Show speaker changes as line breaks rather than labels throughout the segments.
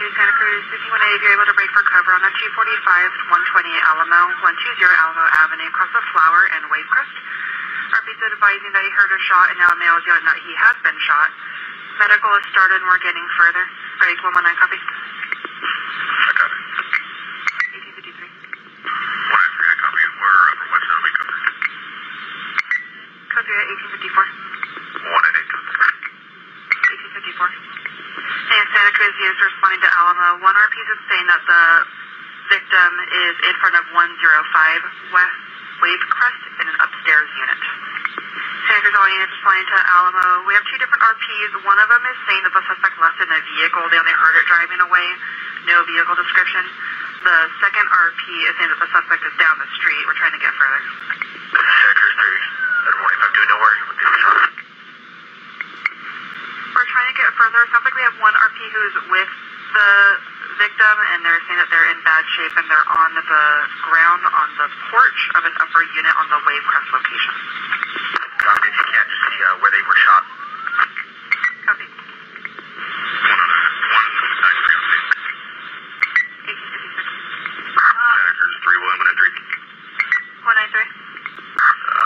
Santa Cruz, 51A, if you're able to break for cover on the 245 120 Alamo, 120 Alamo Avenue, across the Flower and Wavecrest. RP's advising that he heard a shot and now a male is yelling that he has been shot. Medical has started and we're getting further. Break 119 copy.
I got it.
1853.
One I copy. We're upper west side of.
Code 3 at 1854.
One and eight.
1854. And Santa Cruz is responding to Alamo. One RP is saying that the victim is in front of 105 West Wavecrest in an upstairs unit. Santa Cruz all units responding to Alamo. We have two different RPs. One of them is saying that the suspect left in a vehicle. They only heard it driving away. No vehicle description. The second RP is saying that the suspect is down the street. We're trying to get further.
Santa Cruz three. At warning, if I'm doing nowhere.
We're trying to get further. It sounds like we have one RP who's with the victim, and they're saying that they're in bad shape, and they're on the ground on the porch of an upper unit on the Wavecrest location.
Copy. You can't see uh, where they were shot.
Copy.
One on one nine three on scene.
1856.
Santa Cruz three, one and three.
193.
Uh,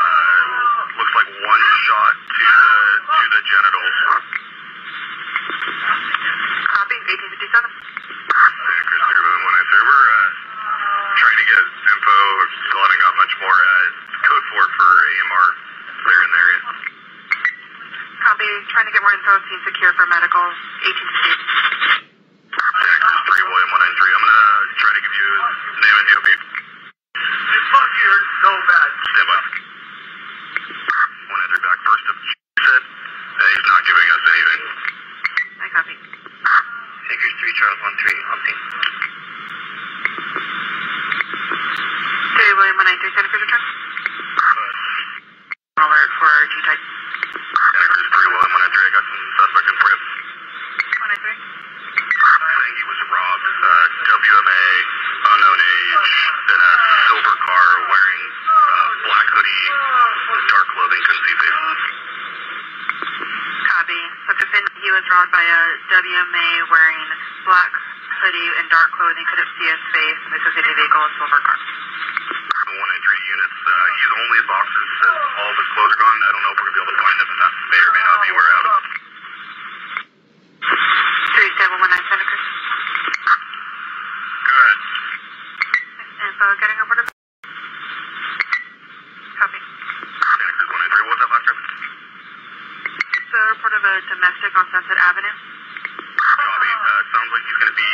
looks like one shot to the to the genitals.
Copy. 1857.
Santa Cruz three, one one and three. We're uh, trying to get info. Still haven't got much more. Uh, code four for AMR. They're in the area.
Copy. Trying to get more info. Scene secure for medical. 1858.
Santa Cruz three, one one nine three. I'm gonna try to give you name and DOB. Fuck you, so bad. Stand by. One and three back first. Of said uh, he's not giving us anything.
I copy.
Santa three, Charles one three. On scene.
3 William 193. Santa Cruz return. Alert for G-type.
Santa Cruz three, one one nine three. I got some suspect in for you.
193.
saying he was robbed. Uh, WMA, unknown age, in a silver car, wearing uh, black hoodie, dark clothing, couldn't see face.
Copy. Subject said he was robbed by a WMA wearing black hoodie and dark clothing. Couldn't see his face. And the associated vehicle is silver car.
One in three units, uh, he's only boxes, says all of his clothes are gone. I don't know if we're going to be able to find him, and that may or may not be where out of.
3719 Santa Cruz.
Good.
Info getting over to. Copy.
Santa Cruz one in three. What was that last time?
So report of a domestic on Sunset Avenue.
Sounds like he's going to be,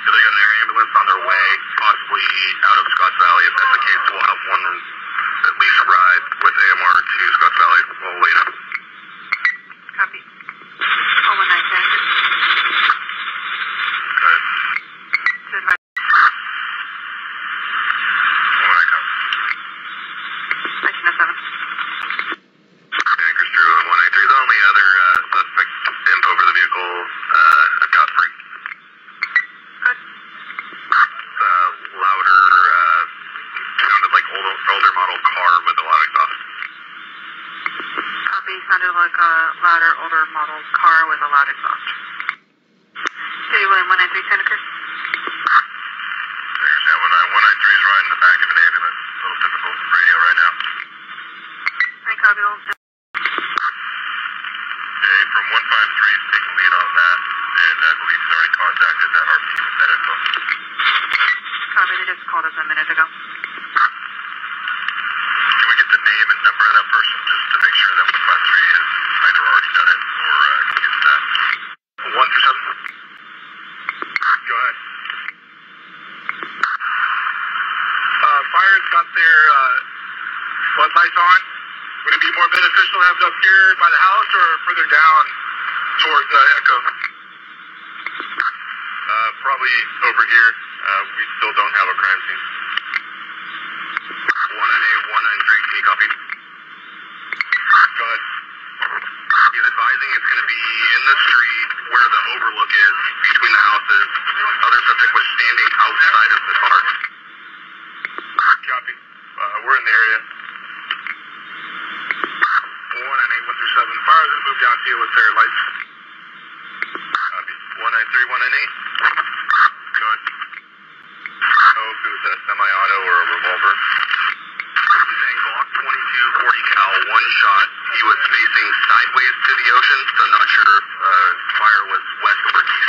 they got an air ambulance on their way, possibly out of Scotts Valley. If that's the case, we'll have one at least arrive with AMR to Scotts Valley. We'll let you know.
Copy. Oh, 119 Santa Cruz.
Good.
To advise.
When I come.
1907.
Anchors through on 193. The only other uh, suspect info for the vehicle uh, I've got free.
Good.
Uh, louder, uh, sounded like older, older model car with a lot of exhaust.
Copy. Sounded like a louder, older model car with a loud exhaust. 3 William 193 Santa Cruz.
There's that. 193 is riding in the back of an ambulance. A little difficult radio right now.
I copy.
Okay, from 153 is taking lead on that, and I believe he's already contacted that RP with that info.
Copy. They just called us a minute ago.
Can we get the name and number of that person just to make sure that 153 has either already done it or uh, can get to that? 1 through 7. Go ahead.
uh, fire's got their uh, floodlights on. Would it be more beneficial to have it up here by the house or further down towards uh, Echo?
Uh, probably over here. Uh, we still don't have a crime scene.
were in the area. One nine eight one three seven. Fire is move down to you with their lights.
Copy. One nine
three
one
nine eight. Good. Oh, it a semi-auto or a revolver. Using cal, one shot. He was facing sideways
to the ocean, so not sure uh, fire was west or east.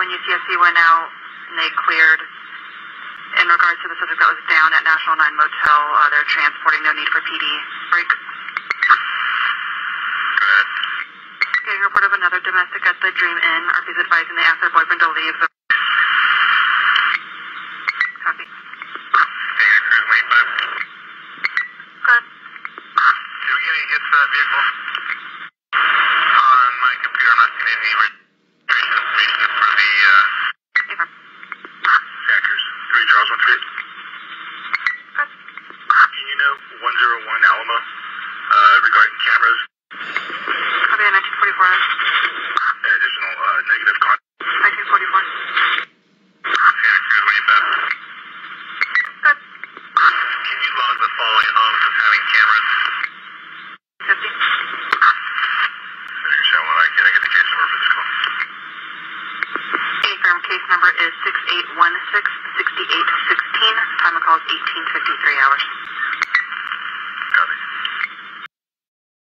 And
UCSC went out and they cleared. In regards to the subject that was down at National Nine Motel, uh, they're transporting, no need for PD. Break.
Go ahead.
Getting a report of another domestic at the Dream Inn. RP's advising they asked their boyfriend to leave. The... Copy.
Santa Cruz, wait, but
Good.
do we get any hits for that vehicle? On my computer, I'm not seeing any registration information for the uh,
Affirm.
Santa Cruz. Three Charles One Street.
Good.
Can you know 101 Alamo uh, regarding cameras
Copy at 1944.
and additional uh, negative contact?
1944.
Santa Cruz, wait, but
Good.
can you log the following homes as having cameras?
50.
Santa Cruz, can I get the case number for this call?
Affirm. Case number is 681668.